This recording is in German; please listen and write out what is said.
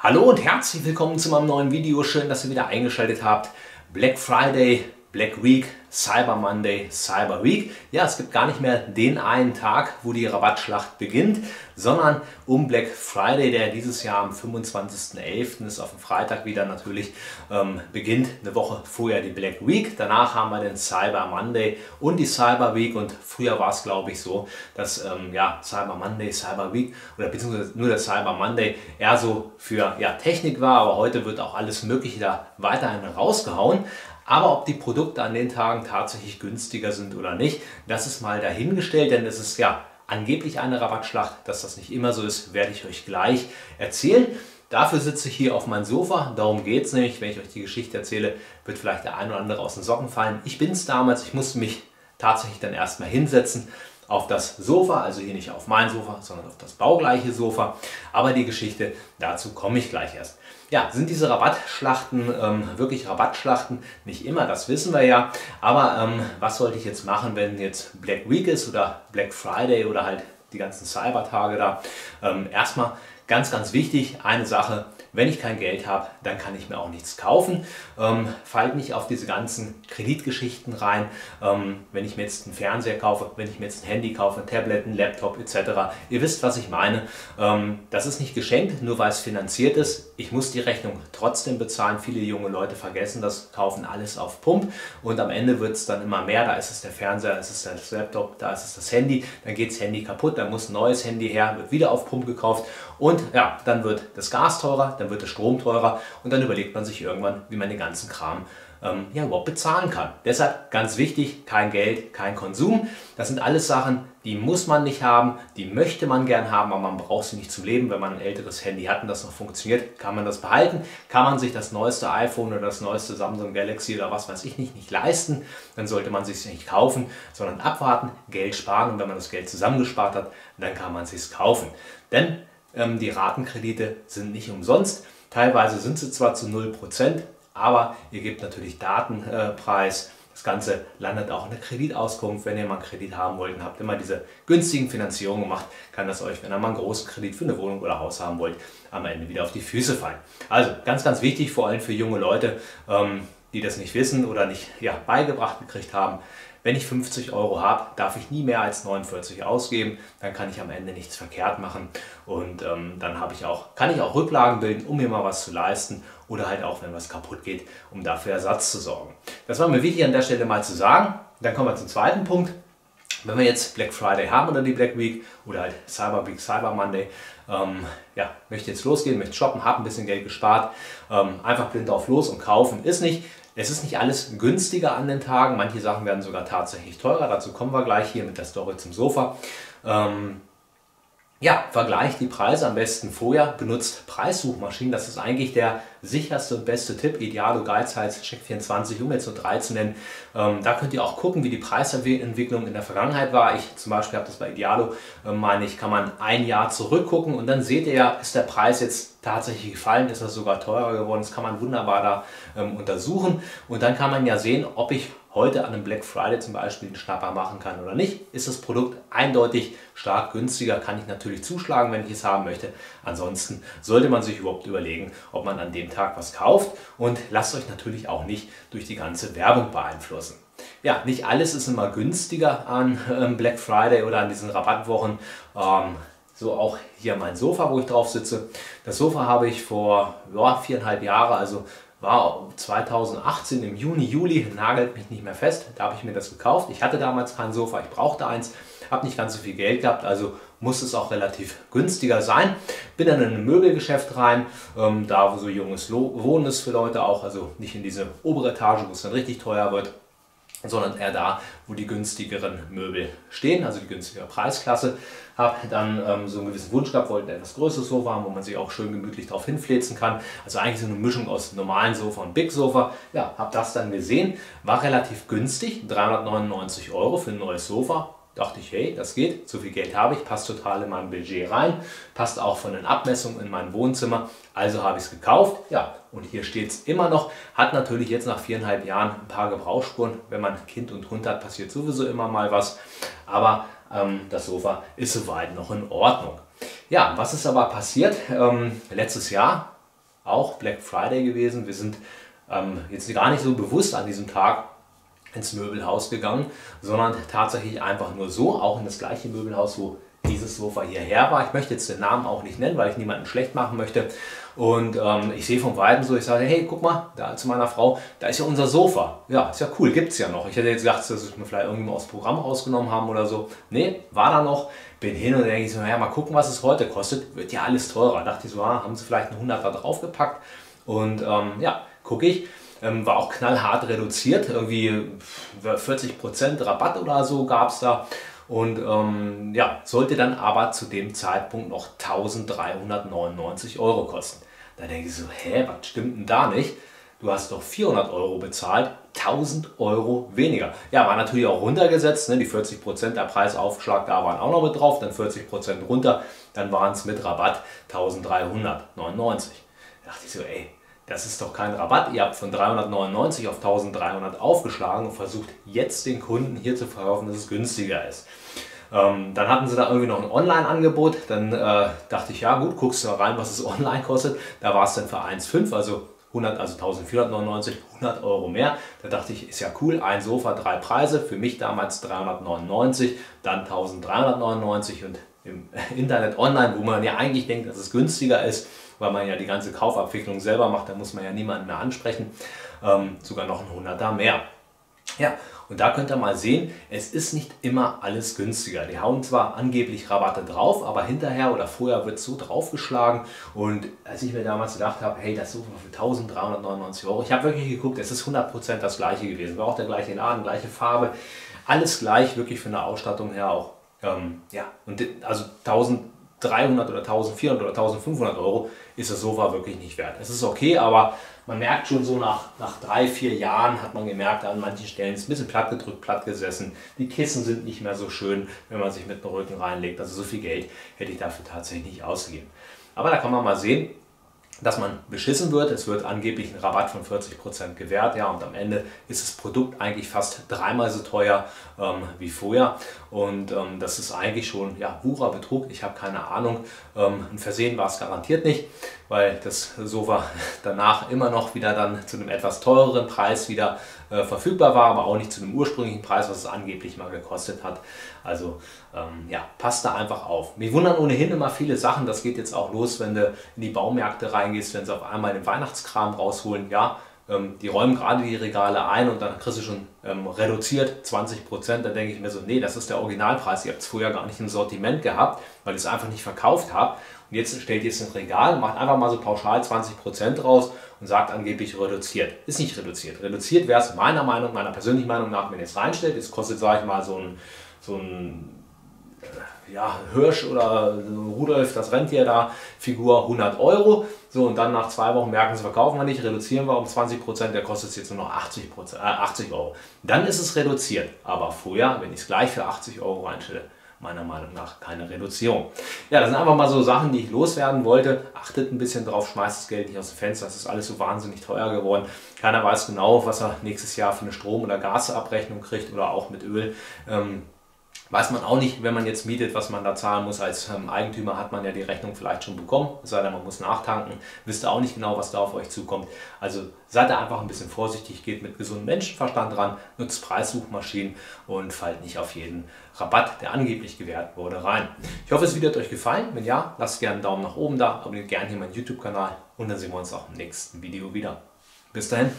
Hallo und herzlich willkommen zu meinem neuen Video. Schön, dass ihr wieder eingeschaltet habt. Black Friday, Black Week, Cyber Monday, Cyber Week. Ja, es gibt gar nicht mehr den einen Tag, wo die Rabattschlacht beginnt, sondern um Black Friday, der dieses Jahr am 25.11. ist, auf dem Freitag wieder natürlich, ähm, beginnt eine Woche vorher die Black Week. Danach haben wir den Cyber Monday und die Cyber Week und früher war es, glaube ich, so, dass ähm, ja, Cyber Monday, Cyber Week oder beziehungsweise nur der Cyber Monday eher so für ja, Technik war, aber heute wird auch alles Mögliche da weiterhin rausgehauen. Aber ob die Produkte an den Tagen tatsächlich günstiger sind oder nicht, das ist mal dahingestellt, denn es ist ja angeblich eine Rabattschlacht. Dass das nicht immer so ist, werde ich euch gleich erzählen. Dafür sitze ich hier auf meinem Sofa. Darum geht es nämlich. Wenn ich euch die Geschichte erzähle, wird vielleicht der ein oder andere aus den Socken fallen. Ich bin es damals. Ich musste mich tatsächlich dann erstmal hinsetzen auf das Sofa, also hier nicht auf mein Sofa, sondern auf das baugleiche Sofa. Aber die Geschichte, dazu komme ich gleich erst. Ja, sind diese Rabattschlachten ähm, wirklich Rabattschlachten? Nicht immer, das wissen wir ja. Aber ähm, was sollte ich jetzt machen, wenn jetzt Black Week ist oder Black Friday oder halt die ganzen Cybertage da? Ähm, erstmal ganz, ganz wichtig, eine Sache, wenn ich kein Geld habe, dann kann ich mir auch nichts kaufen. Ähm, fallt nicht auf diese ganzen Kreditgeschichten rein. Ähm, wenn ich mir jetzt einen Fernseher kaufe, wenn ich mir jetzt ein Handy kaufe, ein Tablet, ein Laptop etc. Ihr wisst, was ich meine. Ähm, das ist nicht geschenkt, nur weil es finanziert ist. Ich muss die Rechnung trotzdem bezahlen. Viele junge Leute vergessen das, kaufen alles auf Pump und am Ende wird es dann immer mehr. Da ist es der Fernseher, da ist es das Laptop, da ist es das Handy. Dann geht das Handy kaputt, dann muss ein neues Handy her, wird wieder auf Pump gekauft und ja, dann wird das Gas teurer, dann wird der Strom teurer und dann überlegt man sich irgendwann, wie man den ganzen Kram ähm, ja, überhaupt bezahlen kann. Deshalb ganz wichtig, kein Geld, kein Konsum. Das sind alles Sachen, die muss man nicht haben, die möchte man gern haben, aber man braucht sie nicht zum Leben. Wenn man ein älteres Handy hat und das noch funktioniert, kann man das behalten. Kann man sich das neueste iPhone oder das neueste Samsung Galaxy oder was weiß ich nicht, nicht leisten, dann sollte man sich nicht kaufen, sondern abwarten, Geld sparen und wenn man das Geld zusammengespart hat, dann kann man es sich kaufen. Denn die Ratenkredite sind nicht umsonst. Teilweise sind sie zwar zu 0%, aber ihr gebt natürlich Datenpreis. Das Ganze landet auch in der Kreditauskunft. Wenn ihr mal einen Kredit haben wollt und habt immer diese günstigen Finanzierungen gemacht, kann das euch, wenn ihr mal einen großen Kredit für eine Wohnung oder Haus haben wollt, am Ende wieder auf die Füße fallen. Also ganz, ganz wichtig, vor allem für junge Leute, ähm, die das nicht wissen oder nicht ja, beigebracht gekriegt haben. Wenn ich 50 Euro habe, darf ich nie mehr als 49 ausgeben. Dann kann ich am Ende nichts verkehrt machen und ähm, dann ich auch, kann ich auch Rücklagen bilden, um mir mal was zu leisten oder halt auch, wenn was kaputt geht, um dafür Ersatz zu sorgen. Das war mir wichtig an der Stelle mal zu sagen. Dann kommen wir zum zweiten Punkt. Wenn wir jetzt Black Friday haben oder die Black Week oder halt Cyber Week, Cyber Monday, ähm, ja, möchte jetzt losgehen, möchte shoppen, habe ein bisschen Geld gespart, ähm, einfach blind auf los und kaufen ist nicht. Es ist nicht alles günstiger an den Tagen, manche Sachen werden sogar tatsächlich teurer, dazu kommen wir gleich hier mit der Story zum Sofa. Ähm, ja, vergleicht die Preise am besten vorher, benutzt Preissuchmaschinen. Das ist eigentlich der sicherste und beste Tipp. Idealo, Geizhals, Check24, um jetzt nur drei zu nennen. Ähm, da könnt ihr auch gucken, wie die Preisentwicklung in der Vergangenheit war. Ich zum Beispiel habe das bei Idealo, äh, meine ich, kann man ein Jahr zurückgucken und dann seht ihr ja, ist der Preis jetzt tatsächlich gefallen, ist er sogar teurer geworden. Das kann man wunderbar da ähm, untersuchen und dann kann man ja sehen, ob ich heute an einem Black Friday zum Beispiel einen Schnapper machen kann oder nicht. Ist das Produkt eindeutig stark günstiger, kann ich natürlich zuschlagen, wenn ich es haben möchte. Ansonsten sollte man sich überhaupt überlegen, ob man an dem Tag was kauft und lasst euch natürlich auch nicht durch die ganze Werbung beeinflussen. Ja, nicht alles ist immer günstiger an ähm, Black Friday oder an diesen Rabattwochen. Ähm, so auch hier mein Sofa, wo ich drauf sitze. Das Sofa habe ich vor ja, viereinhalb Jahren, also war 2018 im Juni, Juli, nagelt mich nicht mehr fest. Da habe ich mir das gekauft. Ich hatte damals kein Sofa, ich brauchte eins, habe nicht ganz so viel Geld gehabt, also muss es auch relativ günstiger sein. Bin dann in ein Möbelgeschäft rein, ähm, da wo so junges Wohnen ist für Leute auch, also nicht in diese obere Etage, wo es dann richtig teuer wird sondern eher da, wo die günstigeren Möbel stehen, also die günstigere Preisklasse. Habe dann ähm, so einen gewissen Wunsch gehabt, wollte etwas größeres Sofa haben, wo man sich auch schön gemütlich drauf hinfläzen kann. Also eigentlich so eine Mischung aus normalen Sofa und Big Sofa. Ja, habe das dann gesehen, war relativ günstig, 399 Euro für ein neues Sofa. Dachte ich, hey, das geht, so viel Geld habe ich, passt total in mein Budget rein, passt auch von den Abmessungen in mein Wohnzimmer, also habe ich es gekauft. Ja, und hier steht es immer noch, hat natürlich jetzt nach viereinhalb Jahren ein paar Gebrauchsspuren, wenn man Kind und Hund hat, passiert sowieso immer mal was, aber ähm, das Sofa ist soweit noch in Ordnung. Ja, was ist aber passiert? Ähm, letztes Jahr auch Black Friday gewesen. Wir sind ähm, jetzt gar nicht so bewusst an diesem Tag ins Möbelhaus gegangen, sondern tatsächlich einfach nur so, auch in das gleiche Möbelhaus, wo dieses Sofa hierher war. Ich möchte jetzt den Namen auch nicht nennen, weil ich niemanden schlecht machen möchte. Und ähm, ich sehe vom Weiten so, ich sage, hey, guck mal, da zu meiner Frau, da ist ja unser Sofa. Ja, ist ja cool, gibt es ja noch. Ich hätte jetzt gedacht, dass wir vielleicht irgendwie mal aus dem Programm rausgenommen haben oder so. Nee, war da noch. Bin hin und denke ich so, naja, mal gucken, was es heute kostet. Wird ja alles teurer. Dachte ich so, ah, haben sie vielleicht einen 100er draufgepackt. Und ähm, ja, gucke ich. Ähm, war auch knallhart reduziert, irgendwie 40% Rabatt oder so gab es da. Und ähm, ja, sollte dann aber zu dem Zeitpunkt noch 1399 Euro kosten. Da denke ich so, hä, was stimmt denn da nicht? Du hast doch 400 Euro bezahlt, 1000 Euro weniger. Ja, war natürlich auch runtergesetzt, ne? die 40% der Preisaufschlag da waren auch noch mit drauf, dann 40% runter, dann waren es mit Rabatt 1399. Da dachte ich so, ey, das ist doch kein Rabatt. Ihr habt von 399 auf 1300 aufgeschlagen und versucht jetzt den Kunden hier zu verkaufen, dass es günstiger ist. Ähm, dann hatten sie da irgendwie noch ein Online-Angebot. Dann äh, dachte ich, ja gut, guckst du mal rein, was es online kostet. Da war es dann für 1,5, also 100, also 1499, 100 Euro mehr. Da dachte ich, ist ja cool, ein Sofa, drei Preise. Für mich damals 399, dann 1399 und im Internet online, wo man ja eigentlich denkt, dass es günstiger ist, weil man ja die ganze Kaufabwicklung selber macht, da muss man ja niemanden mehr ansprechen, ähm, sogar noch ein 100er mehr. Ja, und da könnt ihr mal sehen, es ist nicht immer alles günstiger. Die hauen zwar angeblich Rabatte drauf, aber hinterher oder vorher wird so draufgeschlagen. Und als ich mir damals gedacht habe, hey, das Sofa für 1399 Euro, ich habe wirklich geguckt, es ist 100% das gleiche gewesen. War auch der gleiche Laden, gleiche Farbe, alles gleich, wirklich von der Ausstattung her auch. Ähm, ja, und also 1000 300 oder 1400 oder 1500 Euro ist das Sofa wirklich nicht wert. Es ist okay, aber man merkt schon so nach, nach drei, vier Jahren hat man gemerkt, an manchen Stellen ist ein bisschen platt gedrückt, platt gesessen. Die Kissen sind nicht mehr so schön, wenn man sich mit dem Rücken reinlegt. Also so viel Geld hätte ich dafür tatsächlich nicht ausgegeben. Aber da kann man mal sehen, dass man beschissen wird. Es wird angeblich ein Rabatt von 40% gewährt, ja, und am Ende ist das Produkt eigentlich fast dreimal so teuer ähm, wie vorher. Und ähm, das ist eigentlich schon ja, purer Betrug. Ich habe keine Ahnung. Ähm, ein Versehen war es garantiert nicht, weil das Sofa danach immer noch wieder dann zu einem etwas teureren Preis wieder äh, verfügbar war, aber auch nicht zu dem ursprünglichen Preis, was es angeblich mal gekostet hat. Also ähm, ja, passt da einfach auf. Mich wundern ohnehin immer viele Sachen. Das geht jetzt auch los, wenn du in die Baumärkte reingehst, wenn sie auf einmal den Weihnachtskram rausholen. Ja, die räumen gerade die Regale ein und dann kriegst du schon ähm, reduziert 20 Prozent. Da denke ich mir so, nee, das ist der Originalpreis. Ihr habt es vorher gar nicht im Sortiment gehabt, weil ich es einfach nicht verkauft habe. Und jetzt stellt ihr es in Regal, macht einfach mal so pauschal 20 Prozent raus und sagt angeblich reduziert. Ist nicht reduziert. Reduziert wäre es meiner Meinung, meiner persönlichen Meinung nach, wenn ihr es reinstellt. Es kostet, sage ich mal, so ein, so ein ja, Hirsch oder Rudolf, das Rentier da, Figur 100 Euro. So, und dann nach zwei Wochen merken sie, verkaufen wir nicht, reduzieren wir um 20 Prozent, der kostet jetzt nur noch 80, äh, 80 Euro. Dann ist es reduziert. Aber vorher, wenn ich es gleich für 80 Euro reinstelle, meiner Meinung nach keine Reduzierung. Ja, das sind einfach mal so Sachen, die ich loswerden wollte. Achtet ein bisschen drauf, schmeißt das Geld nicht aus dem Fenster. Das ist alles so wahnsinnig teuer geworden. Keiner weiß genau, was er nächstes Jahr für eine Strom- oder Gasabrechnung kriegt oder auch mit Öl. Ähm, Weiß man auch nicht, wenn man jetzt mietet, was man da zahlen muss. Als ähm, Eigentümer hat man ja die Rechnung vielleicht schon bekommen, sei denn, man muss nachtanken. Wisst ihr auch nicht genau, was da auf euch zukommt. Also seid da einfach ein bisschen vorsichtig, geht mit gesundem Menschenverstand ran, nutzt Preissuchmaschinen und fallt nicht auf jeden Rabatt, der angeblich gewährt wurde, rein. Ich hoffe, das Video hat euch gefallen. Wenn ja, lasst gerne einen Daumen nach oben da, abonniert gerne hier meinen YouTube-Kanal und dann sehen wir uns auch im nächsten Video wieder. Bis dahin.